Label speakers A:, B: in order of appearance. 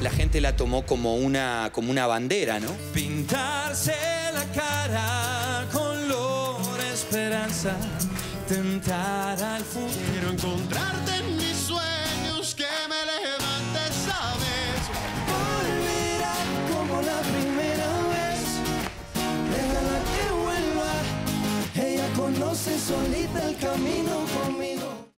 A: la gente la tomó como una, como una bandera, ¿no?
B: Pintarse la cara con color esperanza, tentar al futuro.
C: Quiero encontrarte en mis sueños, que me levantes, sabes.
B: Volverá como la primera vez. Déjala que vuelva. Ella conoce solita el camino.